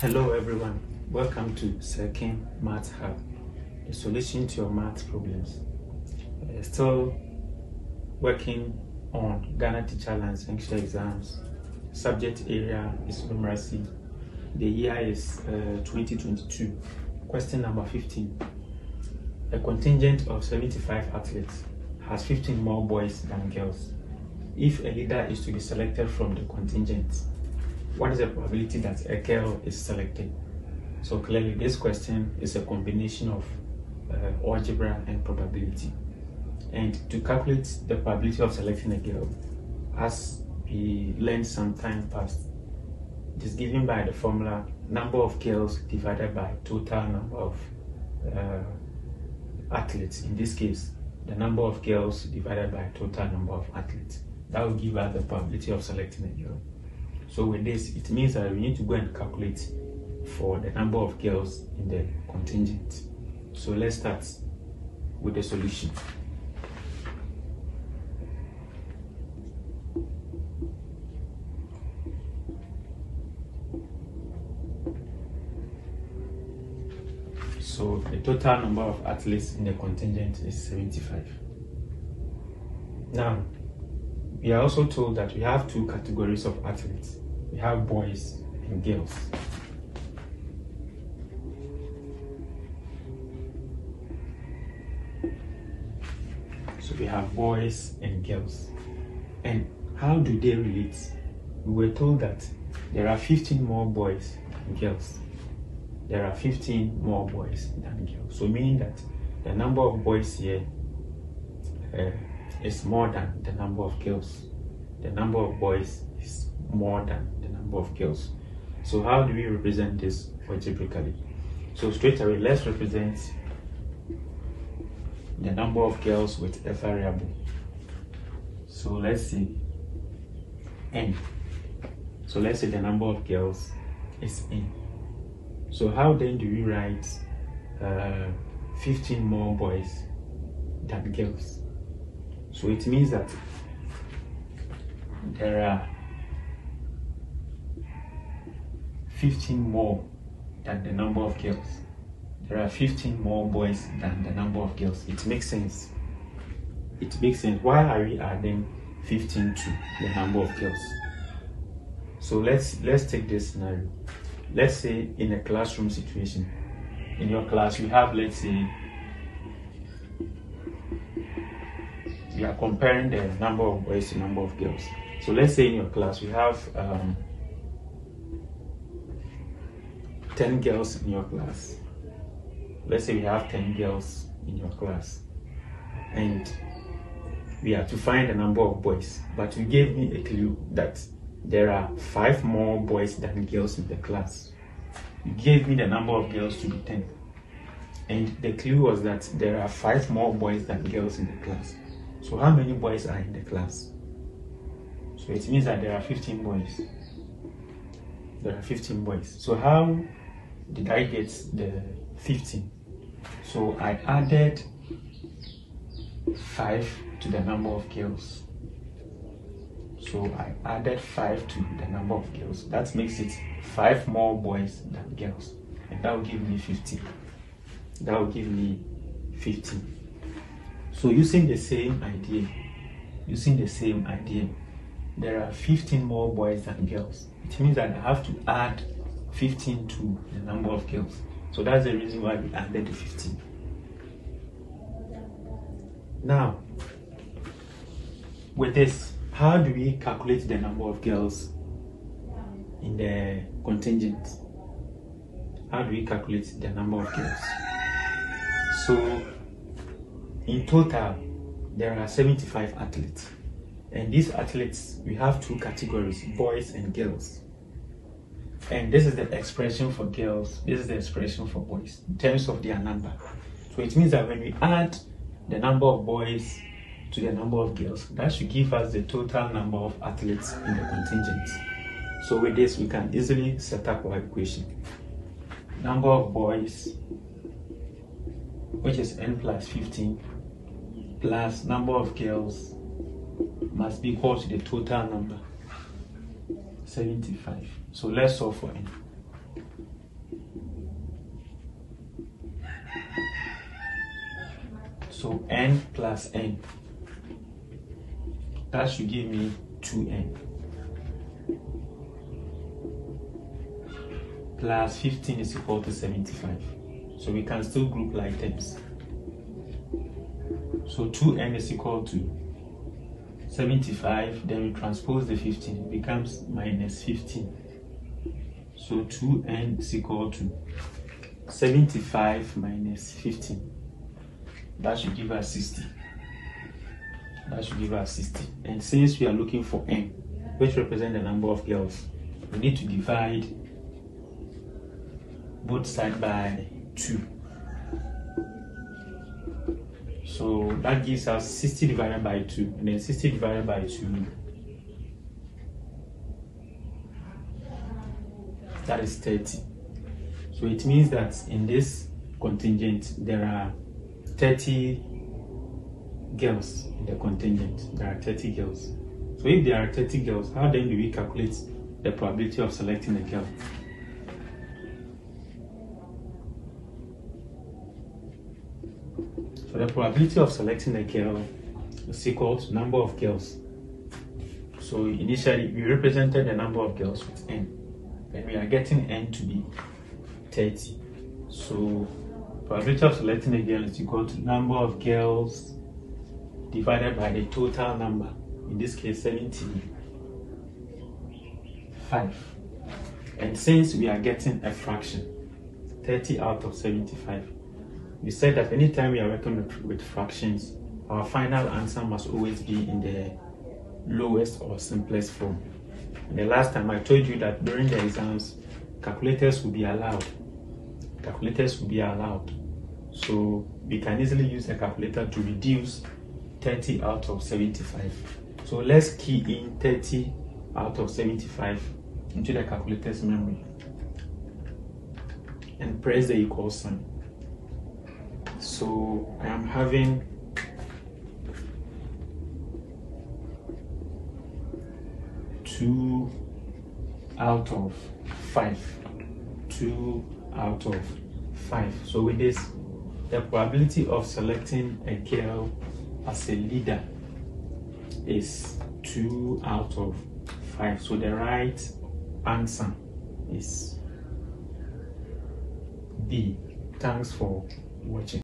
Hello everyone, welcome to Sir King Math Hub, the solution to your math problems. Uh, still working on Ghana Teacher Licensure exams. Subject area is numeracy. The year is uh, 2022. Question number 15. A contingent of 75 athletes has 15 more boys than girls. If a leader is to be selected from the contingent, what is the probability that a girl is selected? So clearly this question is a combination of uh, algebra and probability. And to calculate the probability of selecting a girl, as we learned some time past, it is given by the formula number of girls divided by total number of uh, athletes. In this case, the number of girls divided by total number of athletes. That will give us the probability of selecting a girl. So with this, it means that we need to go and calculate for the number of girls in the contingent. So let's start with the solution. So the total number of athletes in the contingent is 75. Now, we are also told that we have two categories of athletes. We have boys and girls. So we have boys and girls. And how do they relate? We were told that there are 15 more boys than girls. There are 15 more boys than girls. So meaning that the number of boys here uh, is more than the number of girls. The number of boys is more than the number of girls. So how do we represent this algebraically? So straight away, let's represent the number of girls with a variable. So let's see n. So let's say the number of girls is n. So how then do we write uh, 15 more boys than girls? So it means that there are 15 more than the number of girls. There are 15 more boys than the number of girls. It makes sense. It makes sense. Why are we adding 15 to the number of girls? So let's let's take this scenario. Let's say in a classroom situation, in your class you have let's say we are comparing the number of boys to number of girls. So let's say in your class we have um, 10 girls in your class. Let's say we have 10 girls in your class. And we have to find the number of boys. But you gave me a clue that there are five more boys than girls in the class. You gave me the number of girls to be 10. And the clue was that there are five more boys than girls in the class. So how many boys are in the class? So it means that there are 15 boys. There are 15 boys. So how did I get the 15? So I added 5 to the number of girls. So I added 5 to the number of girls. That makes it 5 more boys than girls. And that will give me 15. That will give me 15. So using the same idea, using the same idea, there are 15 more boys than girls. It means that I have to add 15 to the number of girls. So that's the reason why we added the 15. Now, with this, how do we calculate the number of girls in the contingent? How do we calculate the number of girls? So in total, there are 75 athletes. And these athletes, we have two categories, boys and girls. And this is the expression for girls, this is the expression for boys, in terms of their number. So it means that when we add the number of boys to the number of girls, that should give us the total number of athletes in the contingent. So with this, we can easily set up our equation. Number of boys, which is n plus 15 plus number of girls must be equal to the total number 75 so let's solve for n so n plus n. That should give me 2n plus 15 is equal to 75 so we can still group like terms. So 2n is equal to 75, then we transpose the 15, it becomes minus 15. So 2n is equal to 75 minus 15. That should give us 60. That should give us 60. And since we are looking for n, which represent the number of girls, we need to divide both sides by 2. So that gives us 60 divided by 2, and then 60 divided by 2. That is 30. So it means that in this contingent, there are 30 girls in the contingent. There are 30 girls. So if there are 30 girls, how then do we calculate the probability of selecting a girl? So the probability of selecting a girl is equal to number of girls. So initially we represented the number of girls with n, and we are getting n to be 30. So probability of selecting a girl is equal to number of girls divided by the total number, in this case 75. And since we are getting a fraction, 30 out of 75, we said that anytime we are working with, with fractions, our final answer must always be in the lowest or simplest form. And the last time I told you that during the exams, calculators will be allowed. Calculators will be allowed. So we can easily use a calculator to reduce 30 out of 75. So let's key in 30 out of 75 into the calculator's memory and press the equal sign. So I am having two out of five. Two out of five. So with this, the probability of selecting a girl as a leader is two out of five. So the right answer is B. Thanks for watching.